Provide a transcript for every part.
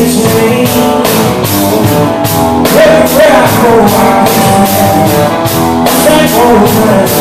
his name. Everywhere I go, I'm thankful.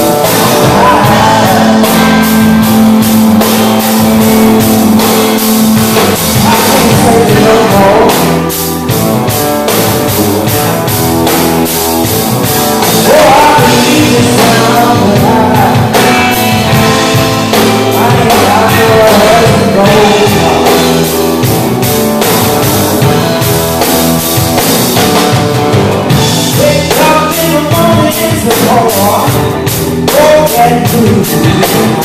Know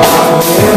Oh,